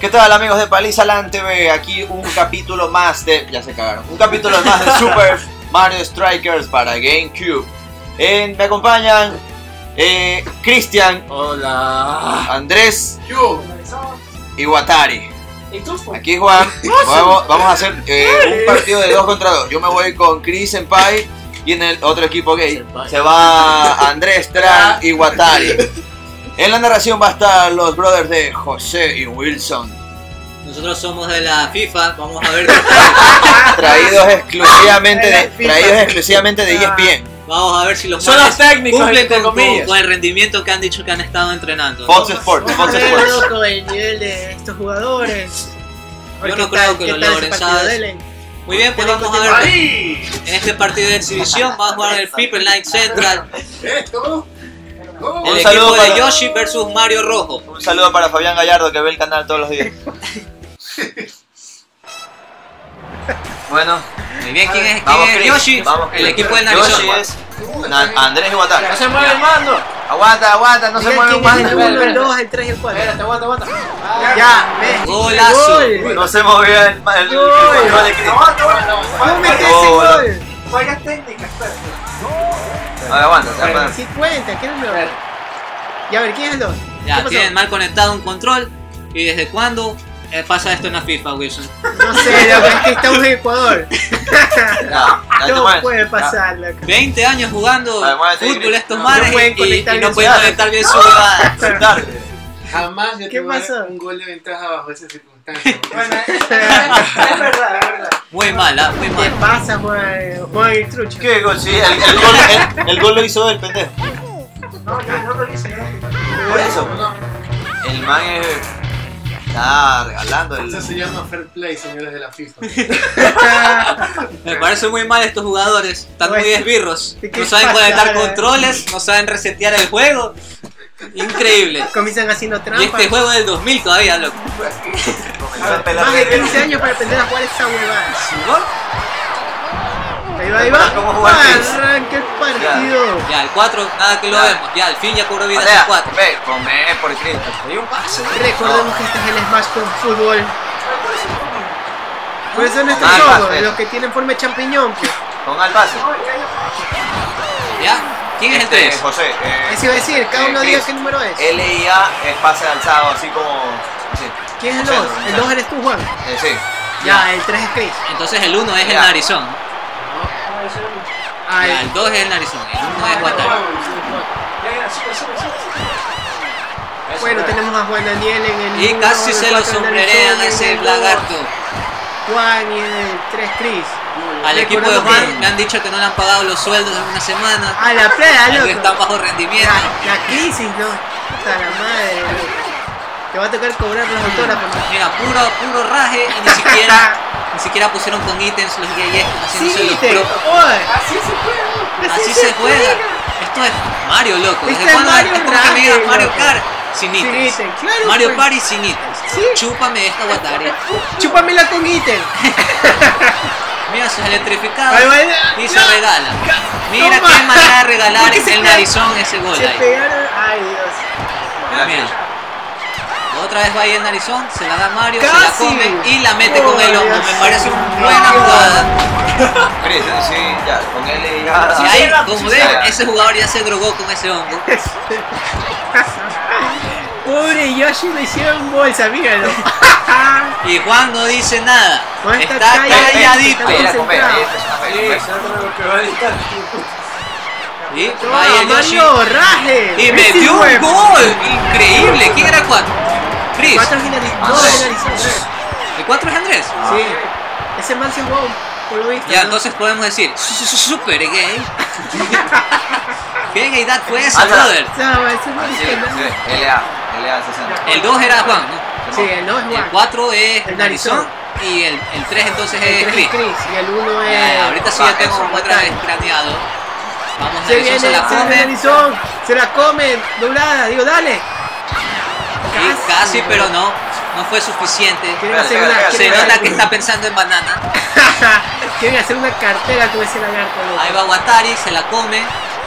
¿Qué tal amigos de Paliza TV? Aquí un capítulo más de... Ya se cagaron. Un capítulo más de Super Mario Strikers para GameCube. Eh, me acompañan eh, Cristian, Hola. Andrés Yo. y Watari. ¿Y tú? Aquí Juan, vamos, vamos a hacer eh, un partido de dos contra dos. Yo me voy con Chris Senpai y en el otro equipo gay se va Andrés, Tran y Watari. En la narración va a estar los brothers de José y Wilson, Nosotros somos de la FIFA, vamos a ver, traídos exclusivamente de, traídos exclusivamente de E ESPN. vamos a ver si los Son manes los técnicos, cumplen con, con- comillas. con el rendimiento que han dicho que han estado entrenando. Fox Sports, Fox Sports. loco el nivel de estos jugadores. Yo ¿Qué no tal- creo que lo logren? ¿sabes? Muy bien, pues vamos a ver. En este partido de exhibición vamos a jugar el People Night Central, ¿Esto? El Un equipo saludo de para- Yoshi versus Mario Rojo. Un saludo para Fabián Gallardo que ve el canal todos los días. Bueno, Muy bien, ¿quién es, quién vamos es Chris, Yoshi? vamos, el equipo del Yoshi Narizón. es Na- Andrés Watari. ¡No se mueve el mando! Aguanta, aguanta, no se mueve es el mando. 1, el 2, el 3 y el 4. Espérate, aguanta, aguanta. Ya. Golazo. Gol. No se movió el, el, el, el Gol. control de Chris. Aguanta, aguanta, aguanta. ¿Cómo metes ese Gol. gol? Fallas técnicas, espérate. A ver, aguanta, se va a poner. Sí cuenta, ¿quién es el a ver, ¿quién es el 2? Ya, tienen mal conectado un control. ¿Y desde cuándo eh, pasa esto en la FIFA, Wilson? No sé, loco, es que estamos en Ecuador. No mueves. puede pasar, loco. 20 años jugando A ver, muévete, fútbol estos No, manes no pueden y- y, y no pueden su- conectar bien su jugada. Jamás yo ¿Qué tuve pasó? un gol de ventaja bajo esas circunstancias. Bueno, es verdad. Muy mala, muy ¿Qué mala. pasa, Juan? Juan el trucho. ¿Qué gol? Sí, el, el gol, el, el gol lo hizo el pendejo. No, yo no lo hice. Por eso. El man es- está regalando el. Eso se llama fair play, señores de la FIFA. Me parece muy mal estos jugadores. Están muy Oye, esbirros. ¿qué No saben conectar controles, no saben resetear el juego. Increíble. Comienzan haciendo Y trampas. este juego es del 2000 todavía, loco. Más de verga. 15 años para aprender a jugar esa huevada. ¿No? Ahí va, ahí va. ¿Cómo jugar? Arranca el partido. Ya, el 4, nada que lo Ya. vemos. Ya, al fin ya cobró vida Patea, el 4. Ve, come por Cristo. Hay un pase. Recordemos que este es el Smash con fútbol. Por eso Ah, juego, pase. los que tienen forma de champiñón. Pues. Ponga el pase. ¿Ya? ¿Quién es el Este, 3? José. eh, Eso iba a decir, cada eh, uno diga Chris. qué número es. L y A es pase alzado, así como. Así. ¿Quién es el José, 2? José. El 2 eres tú, Juan. Eh, sí. Ya, el 3 es Chris. Entonces el 1 es el Ya. narizón. Ah, Ya, el- el 2 es el narizón. El 1 es Watari. Bueno, tenemos a Juan Daniel en el Y uno, casi el se lo el sombrerean a ese el lagarto. Juan y en el 3 Chris. Al equipo de Juan que- me han dicho que no le han pagado los sueldos en una semana. A la playa, Que loco. están bajo rendimiento. La, la crisis, ¿no? Puta la madre, loco. Te va a tocar cobrar los autógrafos. Mira, puro, puro raje y ni siquiera, ni siquiera pusieron con ítems los gayes haciéndose Sí, los pro. Así se juega. Así se juega. Esto es Mario, loco. Esto ¿Desde es Mario que Raje, Mario. Kart sin Sin ítems? ítem, claro, Mario pues. Party sin ítems. Sí. Chúpame esta Watari. Chúpamela con ítem. Mira, se electrificado y se regala. Mira Toma. qué manera de regalar ¿Por qué se el narizón ese gol Se ahí. pegaron. Ay, Dios. Mira. Otra vez va ahí el narizón, se la da Mario, se la come y la mete con Oh, el hombro. Me parece una buena jugada. Sí, ya, con. Si ahí, como ven, ese jugador ya se drogó con ese hongo. Pobre Yoshi lo hicieron bolsa, míralo. Y Juan no dice nada. Juan está Está calladito, es. Y Yoshi. Raje. Y metió un gol. Increíble. ¿Quién era el 4? Chris. Cuatro finalistas. Ah, No, no. finalizados. ¿El 4 es Andrés? Sí. Ese man se jugó, por lo visto. Ya, ¿no? entonces podemos decir, "Su- su- su- super gay. ¿Qué gaydad fue esa, Ah, no. brother? No, ese man Sí, es que no. sí, L A, L A 60. El 2 era Juan, ¿no? Sí, el 2 es El Juan. 4 es El Narizón Narizón. y el, el 3 entonces El es 3 es Chris. Chris y el 1 Ya, es. ya, ahorita sí Ah, ya tengo otra vez craneado. Vamos, Se Narizón viene, se la se viene come. Narizón, se la come, doblada, digo, dale. Y casi, pero no, no fue suficiente. Quieren hacer una, Se nota que está pensando en banana. quieren hacer una cartera con ese lagarto. Ahí va Watari, se la come.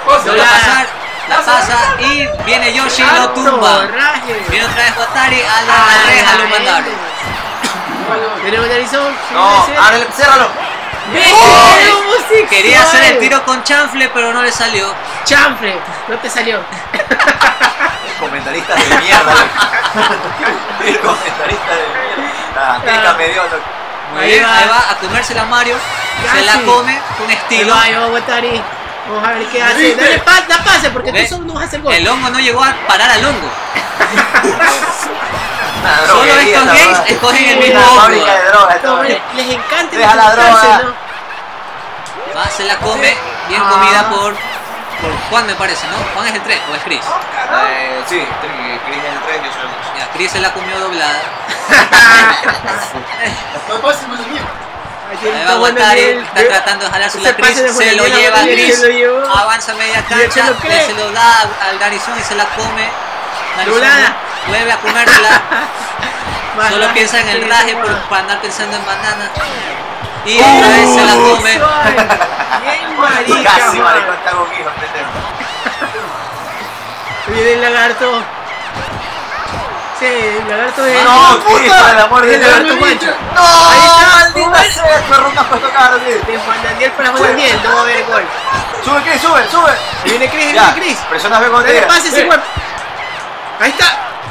Oh, No va a pasar. La pasa y viene Yoshi y lo tumba. Viene otra vez Watari, a la Ah, reja lo mandaron. M. Tenemos Narizón. No, ábrele, ciérralo. ¡Oh! Quería hacer el tiro con chanfle, pero no le salió. Chanfle, no te salió. Comentaristas de mierda. El comentarista de mierda. La teca me dio. loco. Muy Ahí bien, va. ahí va a comerse la Mario. Se la come con Ahí estilo. va, ahí va Watari. Vamos a ver qué hace. ¿Viste? Dale pa- da pase porque Ve, tú solo no vas a hacer gol. El hongo no llegó a parar al hongo. Una Solo estos gays escogen el mismo hongo. fábrica de drogas. esta No, les encanta Deja la droga. ¿no? Va, se la come, bien Ah. comida por, por Juan me parece, ¿no? Juan es el 3 o es Chris. Eh, sí, Chris en el tren, yo soy el dos. Ya, Chris se la comió doblada. No pasa bien. Ahí tiene Ahí está va bien. está tratando de jalarse la de se lo lleva Chris, llevó. avanza media se cancha, cree. se lo da al narizón y se la come. Doblada. vuelve a comérsela, solo piensa en el raje por, para andar pensando en banana. Y otra vez se la Uh, come. Bien marica, Casi, man. maricón, te hago hijo, pendejo. Viene el lagarto. El lagarto es. No, Chris, por el amor de El lagarto guancho. No, Ahí está, maldita sea, has puesto cara, tío. De Juan Daniel para Juan Daniel, no va a haber gol. Sube, Chris, sube, sube. Viene Ya, viene Chris. presiona B con Dale pase ese gol. Ahí está.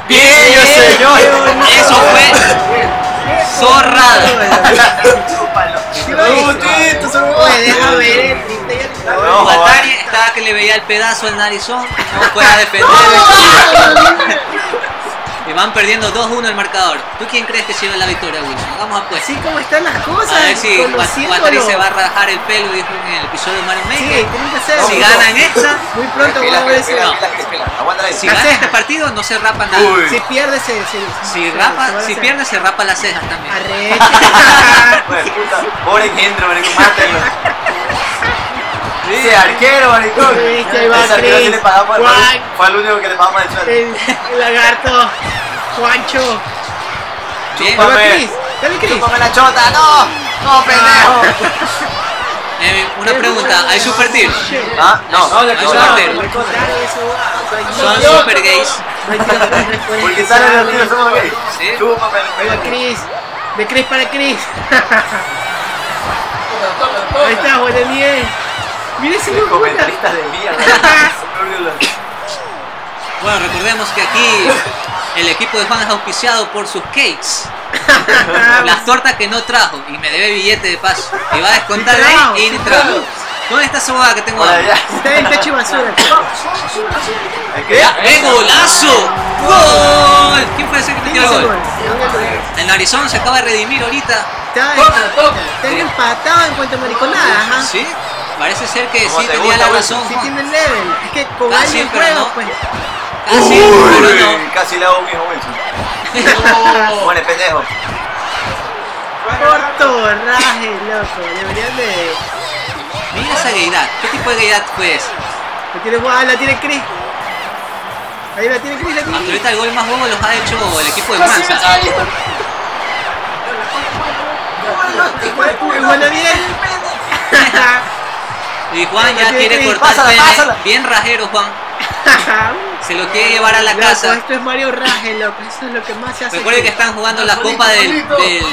Bien, yo señor. Eso fue se me deja ver el. No, Watari estaba que le veía el pedazo del narizón, no puede defender. Y van perdiendo 2-1 el marcador. ¿Tú quién crees que se lleva la victoria, Wilson? Vamos a pues. Así como están las cosas. A ver si. Watari se va a rajar el pelo, dijo en el episodio de Mario Sí, tienen que ser. Si ganan esta, Muy pronto vamos a ver pila, si. gana este partido no se rapa nada. Uy. Si pierde, se. se Si, se- rapa, si pierde, se rapa las cejas también. Arrecha. Pues, puta, Pobre engendro, maricón, mátenlo. Ese arquero, maricón. Sí. Fue el único que le pagamos el sueldo. el, el lagarto. Juancho. Chúpame. Chris. Dale, Chris. Chúpame la chota, no. No, pendejo. Eh, una pregunta, ¿hay super team? Ah, no. No, Hay no, super no. team. Son super gays. Porque salen los tíos, somos gays. Sí. Chúpame pelo. Chris. De Chris para Chris. Ahí está, Juan Daniel. Mira ese de puta. Comentaristas de mierda. Bueno, recordemos que aquí el equipo de Juan es auspiciado por sus cakes. Las tortas que no trajo y me debe billete de paso. Y va a descontar ahí y ni trajo. ¿Dónde está esa boda que tengo allá. Está de basura. ¡Eh, golazo! ¡Gol! ¿Quién fue ese que metió el gol? El narizón se acaba de redimir ahorita. Está, Toca, toca. está empatado en cuanto a mariconada. Sí, parece ser que sí te tenía la razón. Sí tiene el level. Es que con alguien no. pues. Casi, Uy, Casi le hago un hijo Wilson. Bueno, pendejo. Corto raje, loco. Deberían de. Mira esa gaydad. ¿Qué tipo de gaydad fue esa? La tiene Juan, la tiene Chris. Ahí la tiene Chris, la tiene Chris. ahorita el gol más bobo los ha hecho el equipo de Mansa. Y Juan ya quiere cortar. Bien rajero, Juan. Se lo quiere llevar a la Loco, casa. esto es Mario Raje, loco. Eso es lo que más se hace. Recuerden que están jugando la copa del, del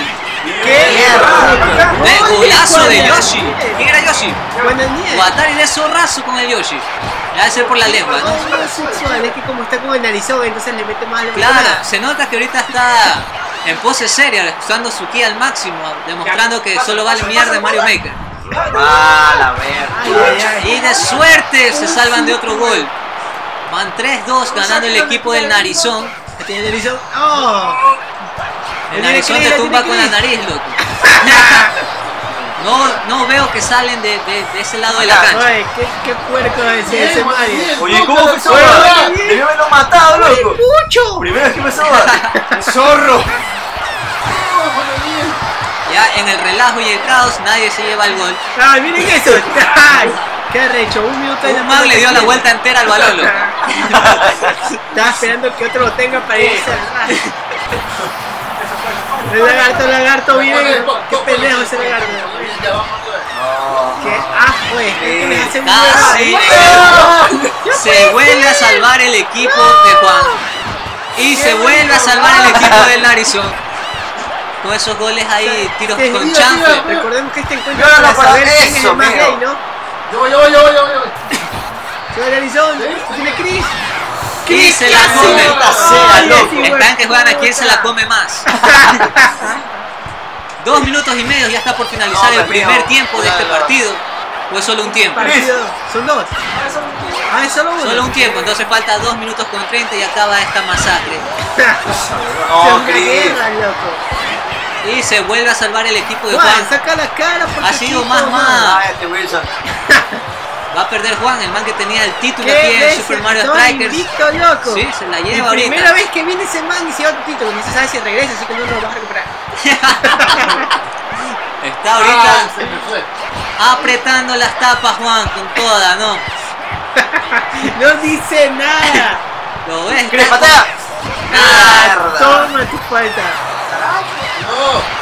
¿Qué? Golazo de. Yoshi. ¿Quién era Yoshi? Watari de zorrazo con el Yoshi. Le va a ser por la lengua, ¿no? No, es sexual, es que como está con el narizón, entonces le mete más Claro, se nota que ahorita está en pose seria, usando su ki al máximo, demostrando que solo vale mierda en Mario Maker. Ah, la verga. Y de suerte se salvan de otro gol. Van 3-2 ganando el equipo del narizón. ¿La tiene el narizón? ¡Oh! El narizón te tumba con la nariz, loco. No, no veo que salen de, de- de ese lado de la cancha. Oye, qué, qué puerco ese, ese Mario. Oye, ¿cómo fue eso? Toca. Debió haberlo matado, loco. ¡Mucho! Primera vez que me soba. Zorro. Ya en el relajo y el caos nadie se lleva el gol. ¡Ay, miren eso! ¡Qué arrecho! Un minuto y Un man le dio la vuelta entera al balón. Estaba esperando que otro lo tenga para irse. El lagarto, el lagarto, miren. Qué pendejo ese lagarto. No. Qué asco se vuelve a salvar el equipo de Juan. Y se vuelve a salvar el equipo del Narizón. Con esos goles ahí, tiros con chanfle. Recordemos que este encuentro Yo es no para saber quién es el más gay, ¿no? Yo, yo, yo, yo, yo. Se va el Arizón, tiene Chris. Y se la come. Ay. Están que juegan a quién se la come más. Dos minutos y medio ya está por finalizar No, el mío. primer tiempo de este partido. O es solo un tiempo. Son dos. Ah, es solo uno. Solo un tiempo, entonces falta 2 minutos con 30 y acaba esta masacre. No, Es una Chris. guerra, loco. Y se vuelve a salvar el equipo de Juan, Juan. saca la cara Ha sido más más. Cállate, Wilson. Va a perder Juan, el man que tenía el título ¿Qué aquí en? Super Mario Strikers. invicto, loco. Sí, se la lleva ahorita. primera vez que viene ese man y se va tu título. No se sabe si regresa, así que no lo vas a recuperar. Está Ah, ahorita se me fue. apretando las tapas Juan con toda, ¿no? No dice nada. ¿Lo ves? Patea. Ah, Mierda. Toma tu falta. No.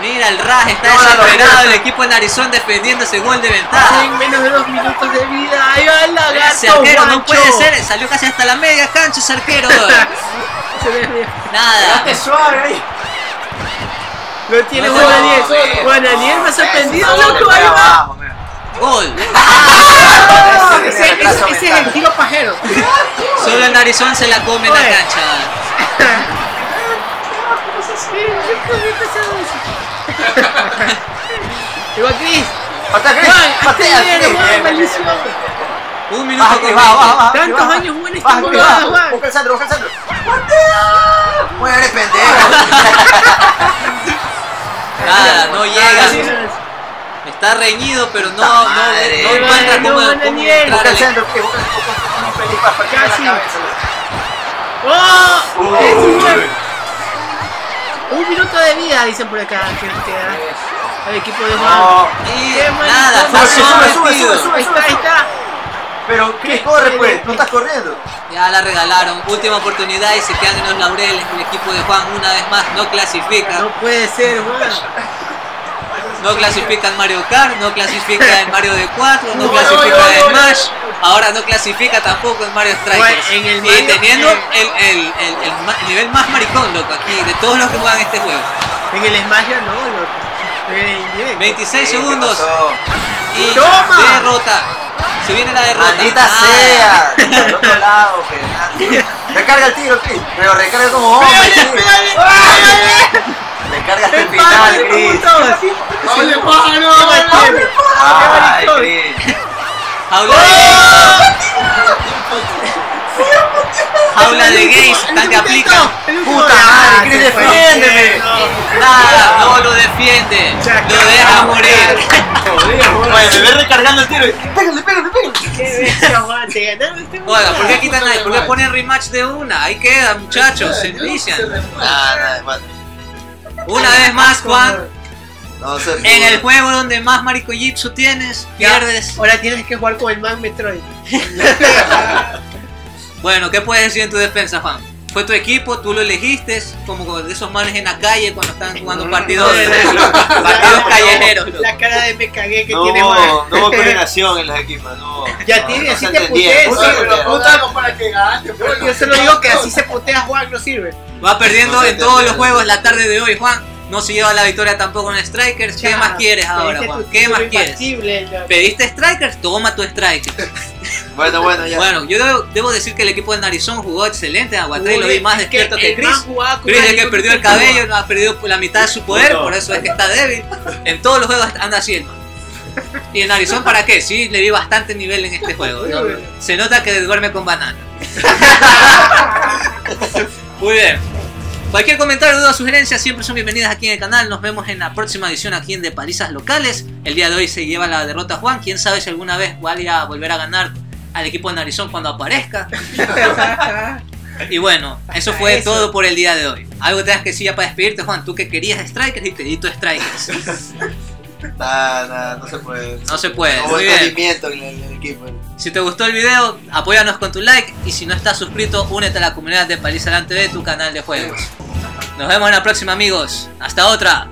Mira, el Raj está No, no, no, desesperado, no. el equipo de Narizón defendiendo ese gol de ventaja. En menos de dos minutos de vida. Ahí va el lagarto. Ese arquero no puede ser, salió casi hasta la media cancha ese arquero. Nada. Qué suave ahí. Lo tiene No, Juan no, Juan Daniel me ha sorprendido, No, loco. Ahí va. Gol. Ese, ese- es el tiro pajero. Solo el Narizón se la come en la cancha. Igual Chris. Patea, maldición. Un minuto Baja, con Chris, baja, baja, 20. baja. Tantos baja. años. Juan. Busca el centro, busca el centro. Muere, pendejo. Nada, no llega. Está reñido, pero no, no, no encuentra cómo, Busca el centro. Busca para la cabeza. ¡Oh! Un minuto de vida, dicen por acá, que nos queda. El equipo de Juan. No. Y Qué nada, pasó Sube, sube, sube, sube. Ahí está, ahí está. Pero, Chris, corre, pues. No estás corriendo. Ya la regalaron. Última oportunidad y se quedan en los laureles. El equipo de Juan una vez más no clasifica. No puede ser, Juan. No clasifica en Mario Kart, no clasifica en Mario de 4, no No, clasifica no, no, en Smash. Ahora no clasifica tampoco en Mario Strikers. En el y Mario- teniendo en- el, el, el, el nivel más maricón, loco, aquí, de todos los que juegan este juego. En el Smash ya no, loco. En el indirecto. 26 Sí, ¿qué segundos y ¡Toma! derrota. Se viene la derrota. Maldita Ah, sea. Al otro lado. Recarga el tiro, Chris. Pero recarga como hombre, Recarga hasta el ¡Empate, final, Chris. ¡Dale, pájaro! ¡Qué Ay, maricón! Chris. Jaula de gays, tan que aplican. Puta madre, Chris, defiéndeme. Nada, no lo defiende. Lo deja morir. Oye, me ves recargando el tiro. y, Pégale, pégale, pégale. Oiga, ¿por qué quitan ahí? ¿Por qué ponen rematch de una? Ahí queda, muchachos, se inician. Nada, nada. Una vez más, Juan, No se en el juego donde más Marico Jitsu tienes, Ya, pierdes. Ahora tienes que jugar con el man Metroid. Bueno, ¿qué puedes decir en tu defensa, Juan? Fue tu equipo, tú lo elegiste, como de esos manes en la calle cuando están jugando partidos, partidos callejeros. La cara de me cagué que No tiene hubo, Juan. no hubo coordinación en los equipos, no. Ya no, tiene, no así se te no se sí, Pero puta para que gane. pues. Yo solo digo que así se putea Juan, no sirve. Va perdiendo No en todos los juegos la tarde de hoy, Juan. No se lleva la victoria tampoco en Strikers. ¿Qué Ya, más quieres ahora, Juan? ¿Qué más quieres? loco. ¿Pediste Strikers? Toma tu Strikers. Bueno, bueno, ya. Bueno, yo debo, debo decir que el equipo de Narizón jugó excelente. Aguatrey lo vi más es despierto que, el Chris. Chris es el que perdió el que cabello, no ha perdido la mitad de su poder, por eso es que está débil. En todos los juegos anda así el man. ¿Y en Narizón para qué? Sí, le vi bastante nivel en este juego. Se nota que duerme con banana. Muy bien. Cualquier comentario, duda sugerencia siempre son bienvenidas aquí en el canal. Nos vemos en la próxima edición aquí en De Palizas Locales. El día de hoy se lleva la derrota Juan. Quién sabe si alguna vez vaya a volver a ganar al equipo de Narizón cuando aparezca. Y bueno, eso fue Eso. todo por el día de hoy. Algo tengas que decir ya para despedirte, Juan. Tú que querías Strikers y te di tu Strikers. No se puede. No se puede. No Muy bien. en el, en el equipo. Si te gustó el video, apóyanos con tu like. Y si no estás suscrito, únete a la comunidad de Palizalan TV, tu canal de juegos. Nos vemos en la próxima, amigos. Hasta otra.